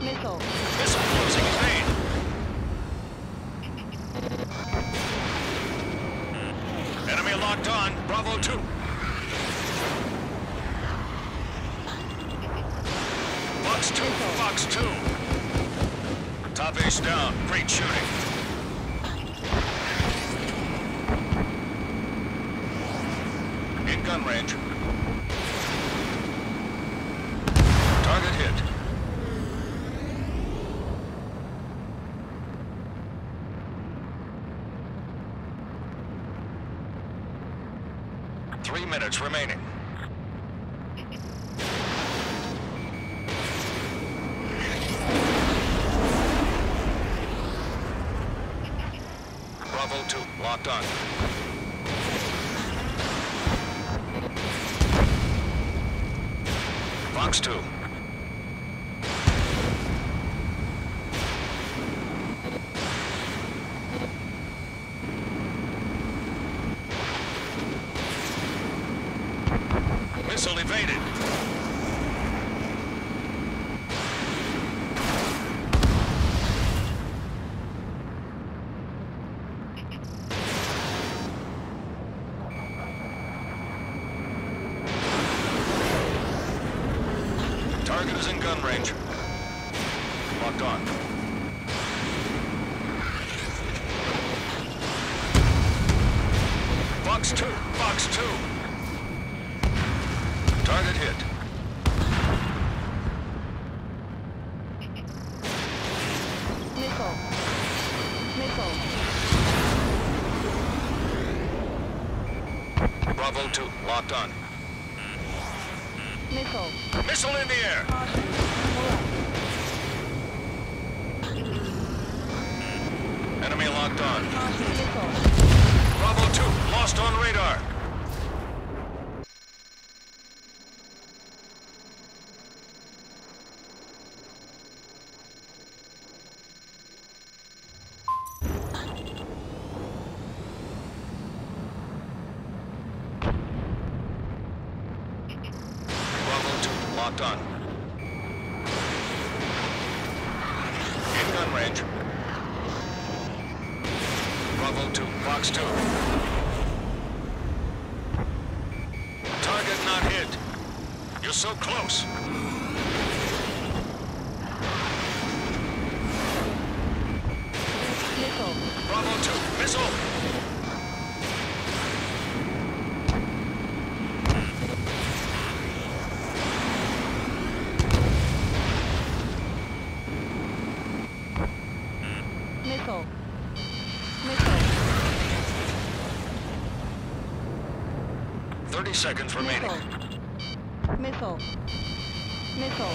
Missile. Missile closing main. Enemy locked on. Bravo 2. Fox 2. Fox 2. Top ace down. Great shooting. In gun range. Target hit. Three minutes remaining. Bravo 2, locked on. Fox 2. Missile evaded. Target is in gun range. Locked on. Fox 2, Fox 2. Target hit. Missile. Missile. Bravo 2, locked on. Missile. Missile in the air. Hmm. Enemy locked on. Bravo 2, lost on radar. Bravo 2, locked on. In gun range. Bravo 2, Fox 2. Target not hit. You're so close. Bravo 2, missile. Missile. Missile. 30 seconds remaining. Missile. Missile.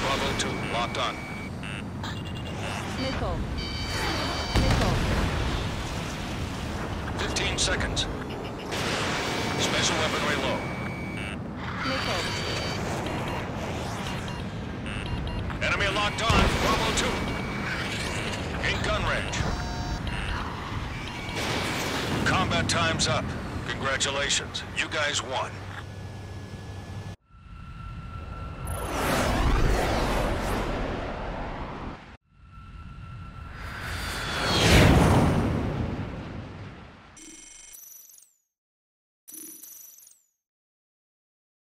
Bravo 2, locked on. Missile. Missile. 15 seconds. Special weaponry low. Missile. Enemy locked on. Bravo 2. In gun range. Combat time's up. Congratulations. You guys won.